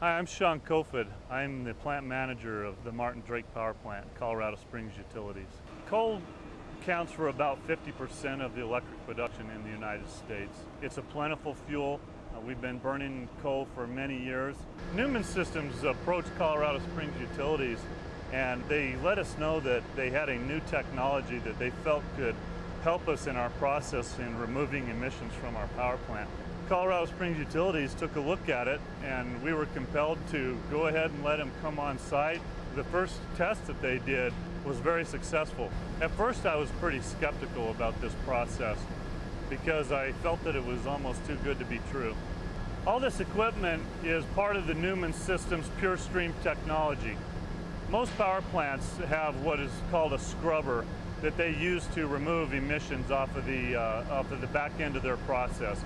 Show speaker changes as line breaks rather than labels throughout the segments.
Hi, I'm Sean Kofod. I'm the plant manager of the Martin Drake Power Plant, Colorado Springs Utilities. Coal accounts for about 50% of the electric production in the United States. It's a plentiful fuel. Uh, we've been burning coal for many years. Neumann Systems approached Colorado Springs Utilities and they let us know that they had a new technology that they felt could help us in our process in removing emissions from our power plant. Colorado Springs Utilities took a look at it and we were compelled to go ahead and let them come on site. The first test that they did was very successful. At first I was pretty skeptical about this process because I felt that it was almost too good to be true. All this equipment is part of the Neumann Systems PureStream technology. Most power plants have what is called a scrubber that they use to remove emissions off of the, uh, off of the back end of their process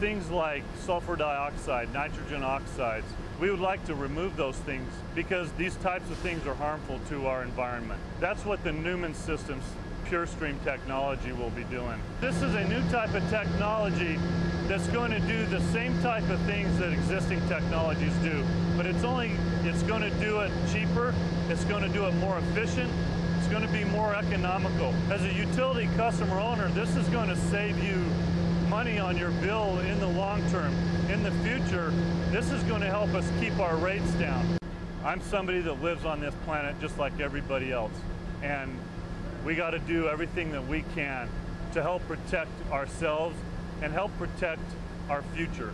things like sulfur dioxide, nitrogen oxides. We would like to remove those things because these types of things are harmful to our environment. That's what the Neumann Systems PureStream technology will be doing. This is a new type of technology that's going to do the same type of things that existing technologies do, but it's only, it's going to do it cheaper, it's going to do it more efficient, going to be more economical. As a utility customer owner, this is going to save you money on your bill in the long term. In the future, this is going to help us keep our rates down. I'm somebody that lives on this planet just like everybody else. And we got to do everything that we can to help protect ourselves and help protect our future.